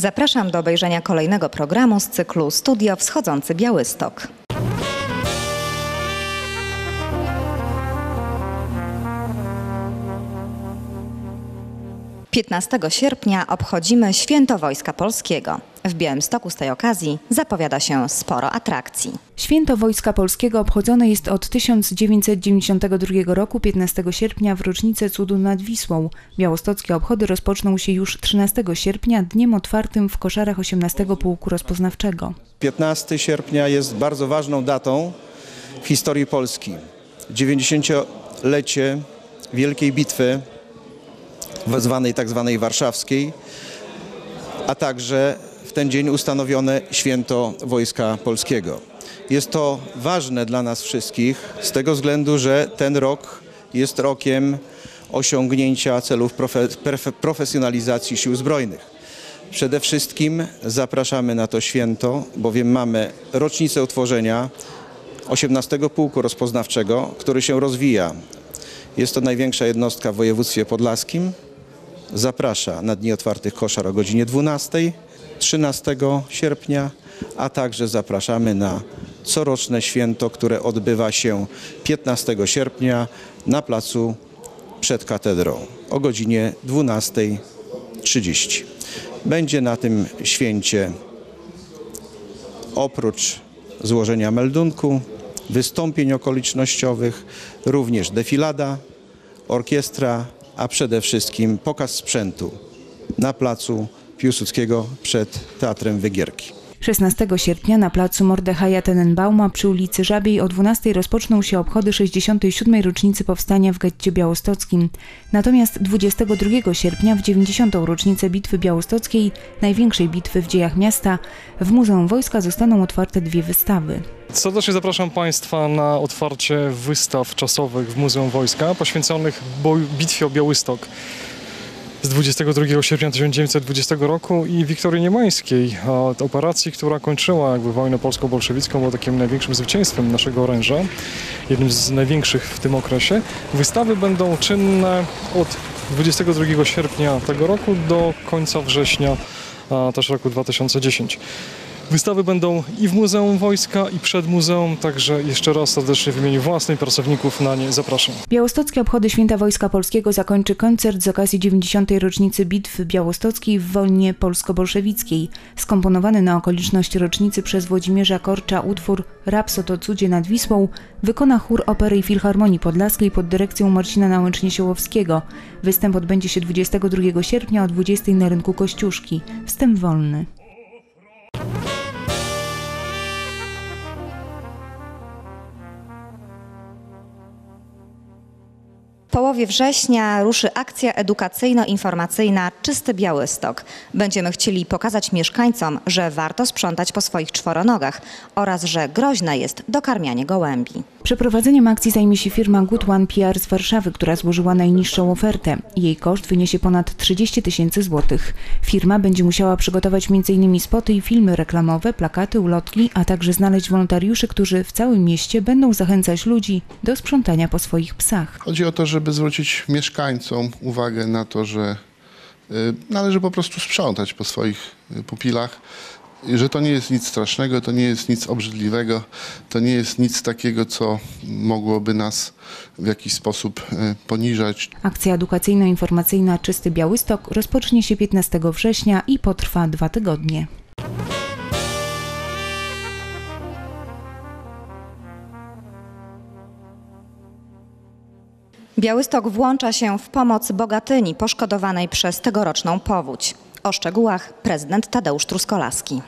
Zapraszam do obejrzenia kolejnego programu z cyklu Studio Wschodzący Białystok. 15 sierpnia obchodzimy Święto Wojska Polskiego. W Białymstoku z tej okazji zapowiada się sporo atrakcji. Święto Wojska Polskiego obchodzone jest od 1992 roku 15 sierpnia w rocznicę cudu nad Wisłą. Białostockie obchody rozpoczną się już 13 sierpnia, dniem otwartym w koszarach 18 Pułku Rozpoznawczego. 15 sierpnia jest bardzo ważną datą w historii Polski. 90-lecie Wielkiej Bitwy zwanej tak zwanej warszawskiej, a także w ten dzień ustanowione święto Wojska Polskiego. Jest to ważne dla nas wszystkich z tego względu, że ten rok jest rokiem osiągnięcia celów profe profesjonalizacji sił zbrojnych. Przede wszystkim zapraszamy na to święto, bowiem mamy rocznicę utworzenia 18 Pułku Rozpoznawczego, który się rozwija. Jest to największa jednostka w województwie podlaskim, zaprasza na Dni Otwartych Koszar o godzinie 12, 13 sierpnia, a także zapraszamy na coroczne święto, które odbywa się 15 sierpnia na placu przed katedrą o godzinie 12.30. Będzie na tym święcie oprócz złożenia meldunku, wystąpień okolicznościowych, również defilada, orkiestra a przede wszystkim pokaz sprzętu na placu Piłsudskiego przed Teatrem Wygierki. 16 sierpnia na placu Mordechaja Tenenbauma przy ulicy Żabiej o 12 rozpoczną się obchody 67. rocznicy powstania w getcie białostockim. Natomiast 22 sierpnia w 90. rocznicę Bitwy Białostockiej, największej bitwy w dziejach miasta, w Muzeum Wojska zostaną otwarte dwie wystawy. Serdecznie zapraszam Państwa na otwarcie wystaw czasowych w Muzeum Wojska poświęconych bitwie o Białystok z 22 sierpnia 1920 roku i Wiktorii Niemańskiej, operacji, która kończyła jakby wojnę polsko-bolszewicką, była takim największym zwycięstwem naszego oręża, jednym z największych w tym okresie. Wystawy będą czynne od 22 sierpnia tego roku do końca września też roku 2010. Wystawy będą i w Muzeum Wojska, i przed muzeum, także jeszcze raz serdecznie w imieniu własnej pracowników na nie zapraszam. Białostockie obchody Święta Wojska Polskiego zakończy koncert z okazji 90. rocznicy Bitwy Białostockiej w wojnie polsko-bolszewickiej. Skomponowany na okoliczność rocznicy przez Włodzimierza Korcza utwór Rapsot o cudzie nad Wisłą wykona chór Opery i Filharmonii Podlaskiej pod dyrekcją Marcina Nałęcznie-Siołowskiego. Występ odbędzie się 22 sierpnia o 20 na rynku Kościuszki. Wstęp wolny. Połowie września ruszy akcja edukacyjno-informacyjna Czysty Białystok. Będziemy chcieli pokazać mieszkańcom, że warto sprzątać po swoich czworonogach oraz że groźne jest dokarmianie gołębi. Przeprowadzeniem akcji zajmie się firma Good One PR z Warszawy, która złożyła najniższą ofertę. Jej koszt wyniesie ponad 30 tysięcy złotych. Firma będzie musiała przygotować m.in. spoty i filmy reklamowe, plakaty, ulotki, a także znaleźć wolontariuszy, którzy w całym mieście będą zachęcać ludzi do sprzątania po swoich psach. Chodzi o to, żeby zwrócić mieszkańcom uwagę na to, że y, należy po prostu sprzątać po swoich y, pupilach że to nie jest nic strasznego, to nie jest nic obrzydliwego, to nie jest nic takiego, co mogłoby nas w jakiś sposób e, poniżać. Akcja edukacyjno-informacyjna Czysty Białystok rozpocznie się 15 września i potrwa dwa tygodnie. Białystok włącza się w pomoc Bogatyni poszkodowanej przez tegoroczną powódź. O szczegółach prezydent Tadeusz Truskolaski.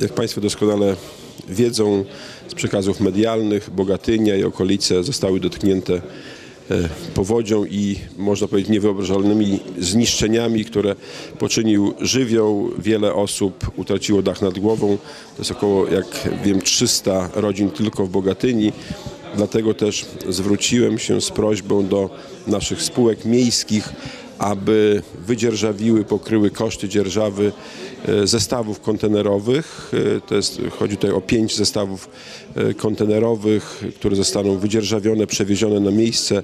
Jak Państwo doskonale wiedzą z przekazów medialnych, Bogatynia i okolice zostały dotknięte e, powodzią i można powiedzieć niewyobrażalnymi zniszczeniami, które poczynił żywioł. Wiele osób utraciło dach nad głową. To jest około, jak wiem, 300 rodzin tylko w Bogatyni. Dlatego też zwróciłem się z prośbą do naszych spółek miejskich, aby wydzierżawiły, pokryły koszty dzierżawy e, zestawów kontenerowych. E, To jest, chodzi tutaj o pięć zestawów e, kontenerowych, które zostaną wydzierżawione, przewiezione na miejsce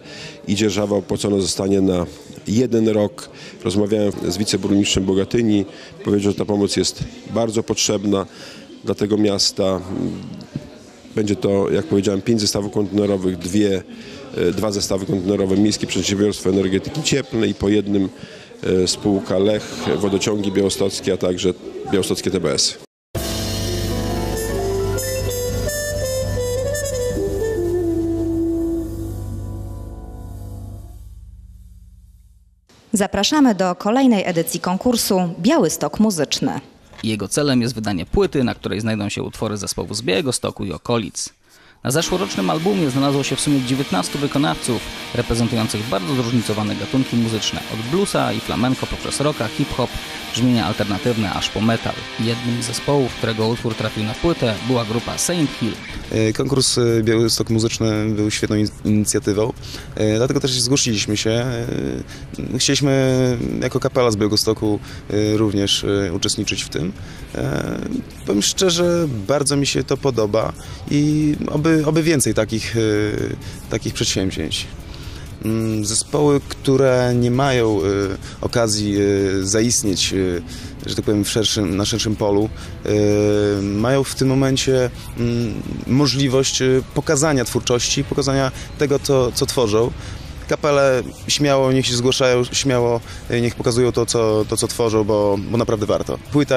i dzierżawa opłacona zostanie na jeden rok. Rozmawiałem z wiceburmistrzem Bogatyni, powiedział, że ta pomoc jest bardzo potrzebna dla tego miasta. Będzie to, jak powiedziałem, pięć zestawów kontenerowych, dwie, dwa zestawy kontenerowe Miejskie Przedsiębiorstwo Energetyki Cieplnej i po jednym e, spółka Lech, Wodociągi Białostockie, a także Białostockie TBS. Zapraszamy do kolejnej edycji konkursu Białystok Muzyczny. Jego celem jest wydanie płyty, na której znajdą się utwory zespołu z Białego Stoku i okolic. Na zeszłorocznym albumie znalazło się w sumie 19 wykonawców reprezentujących bardzo zróżnicowane gatunki muzyczne, od bluesa i flamenco poprzez rocka, hip-hop, brzmienia alternatywne aż po metal. Jednym z zespołów, którego utwór trafił na płytę była grupa Saint Hill. E, Konkurs e, Białystok Muzyczny był świetną in- inicjatywą, e, dlatego też zgłosiliśmy się. Chcieliśmy jako kapela z Białegostoku również uczestniczyć w tym. Powiem szczerze, bardzo mi się to podoba i oby, oby więcej takich, takich przedsięwzięć. Mm, Zespoły, które nie mają e, okazji e, zaistnieć, e, że tak powiem, szerszym, na szerszym polu, mają w tym momencie mm, możliwość pokazania twórczości, pokazania tego, co, co tworzą. Kapele śmiało niech się zgłaszają, śmiało niech pokazują to, co, to, co tworzą, bo, bo naprawdę warto. Płyta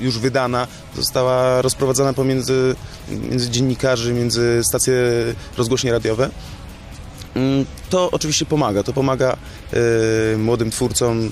już wydana została rozprowadzana pomiędzy między dziennikarzy, między stacje rozgłośnie radiowe. Mm, To oczywiście pomaga. To pomaga e, młodym twórcom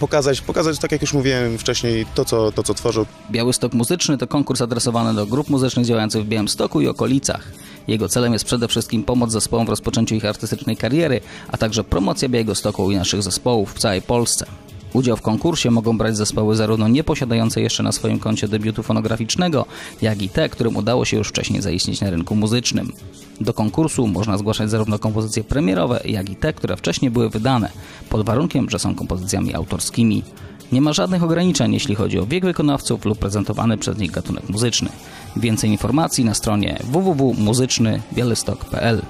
pokazać, pokazać, tak jak już mówiłem wcześniej, to co, to, co tworzą. Białystok Muzyczny to konkurs adresowany do grup muzycznych działających w Białymstoku i okolicach. Jego celem jest przede wszystkim pomoc zespołom w rozpoczęciu ich artystycznej kariery, a także promocja Białegostoku i naszych zespołów w całej Polsce. Udział w konkursie mogą brać zespoły zarówno nie posiadające jeszcze na swoim koncie debiutu fonograficznego, jak i te, którym udało się już wcześniej zaistnieć na rynku muzycznym. Do konkursu można zgłaszać zarówno kompozycje premierowe, jak i te, które wcześniej były wydane, pod warunkiem, że są kompozycjami autorskimi. Nie ma żadnych ograniczeń, jeśli chodzi o wiek wykonawców lub prezentowany przez nich gatunek muzyczny. Więcej informacji na stronie www.muzycznybialystok.pl